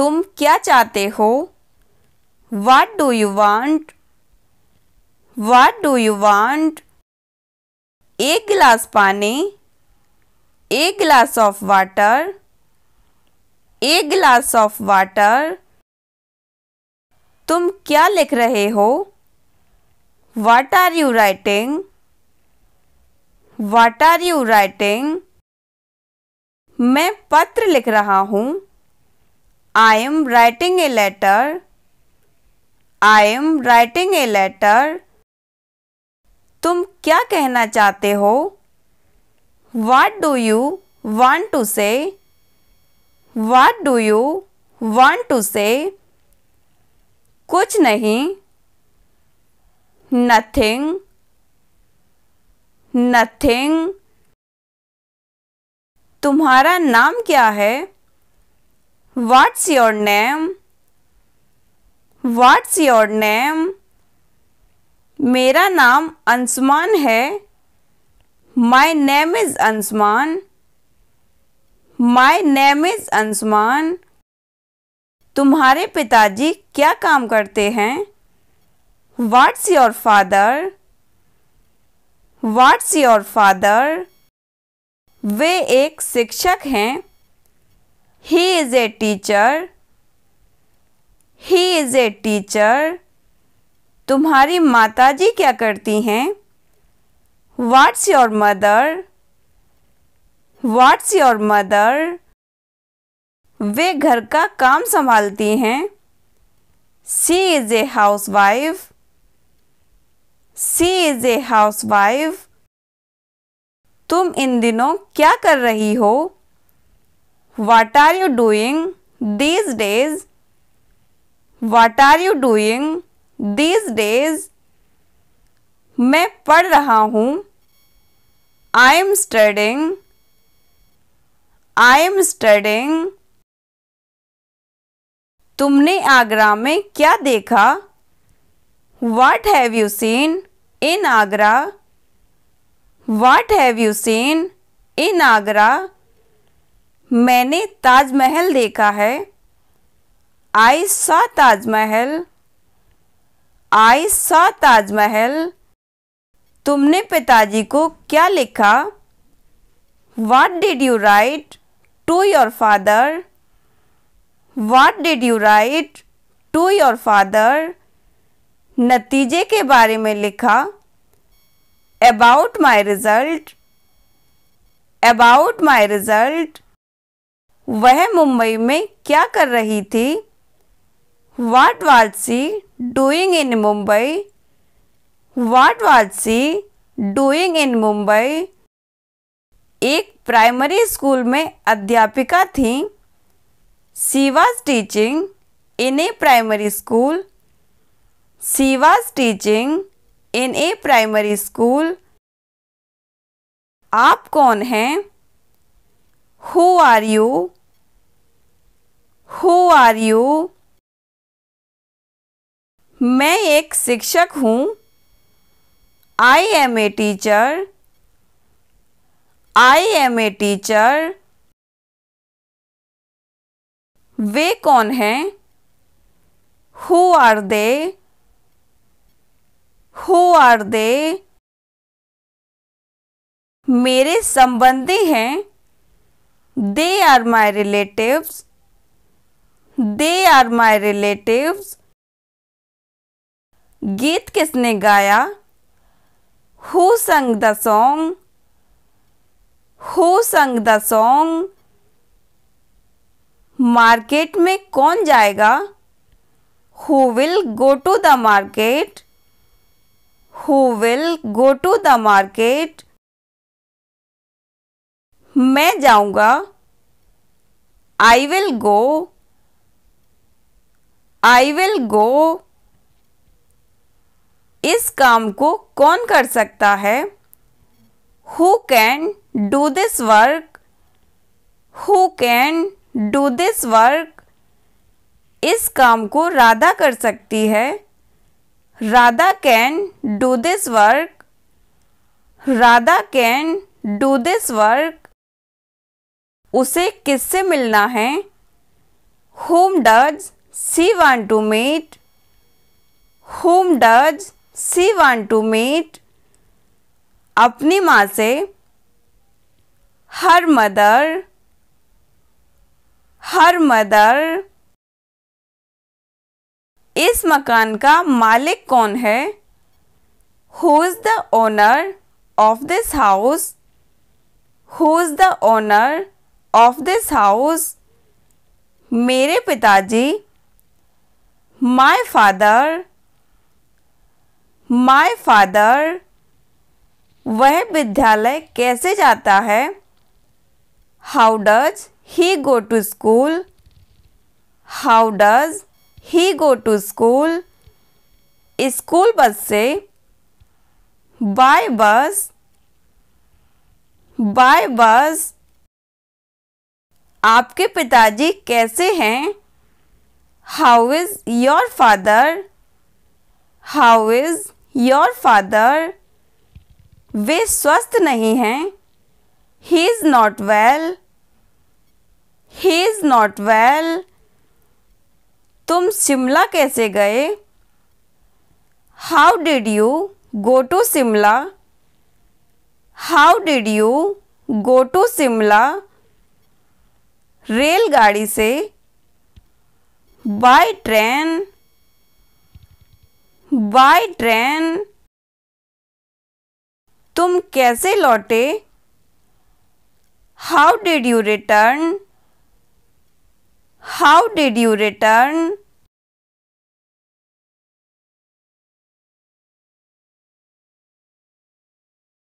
तुम क्या चाहते हो? What do you want what do you want एक गिलास पानी, एक गिलास ऑफ़ वाटर एक गिलास ऑफ़ वाटर तुम क्या लिख रहे हो? What are you writing what are you writing मैं पत्र लिख रहा हूँ। I am writing a letter I am writing a letter तुम क्या कहना चाहते हो? What do you want to say what do you want to say कुछ नहीं. नथिंग नथिंग तुम्हारा नाम क्या है? What's your name what's your name मेरा नाम अंशुमान है। My name is Anshuman. My name is Anshuman. तुम्हारे पिताजी क्या काम करते हैं? What's your father what's your father वे एक शिक्षक हैं। He is a teacher he is a teacher तुम्हारी माताजी क्या करती हैं? What's your mother what's your mother वे घर का काम संभालती हैं। A housewife she is a housewife तुम इन दिनों क्या कर रही हो? What are you doing these days what are you doing these days मैं पढ़ रहा हूँ। I am studying I am studying तुमने आगरा में क्या देखा? What have you seen in Agra? What have you seen in Agra? मैंने ताजमहल देखा है। I saw Taj Mahal. I saw Taj Mahal. तुमने पिताजी को क्या लिखा? What did you write to your father what did you write to your father नतीजे के बारे में लिखा। About my result about my result वह मुंबई में क्या कर रही थी? What was she doing in Mumbai. What was she doing in Mumbai. एक प्राइमरी स्कूल में अध्यापिका थी। She was teaching in a primary school. She was teaching in a primary school. आप कौन हैं? Who are you who are you मैं एक शिक्षक हूँ। I am a teacher I am a teacher वे कौन हैं? Who are they who are they मेरे संबंधी हैं। They are my relatives they are my relatives. गीत किसने गाया? Who sang the song? Who sang the song? Market में कौन जाएगा? Who will go to the market? who will go to the market मैं जाऊँगा। I will go I will go. इस काम को कौन कर सकता है? Who can do this work? Who can do this work? इस काम को राधा कर सकती है। Radha can do this work Radha can do this work उसे किससे मिलना है? Whom does she want to meet whom does she want to meet अपनी माँ से? हर मदर हर मदर इस मकान का मालिक कौन है? Who is the owner of this house who is the owner of this house मेरे पिताजी माय फादर माय फादर वह विद्यालय कैसे जाता है? How does he go to school how does he go to school school bus से bye बस bye बस आपके पिताजी कैसे हैं? How is your father how is your father वे स्वस्थ नहीं हैं। He is not well he is not well तुम शिमला कैसे गए? How did you go to Shimla how did you go to Shimla रेलगाड़ी से बाय ट्रेन बाय ट्रेन तुम कैसे लौटे? How did you return how did you return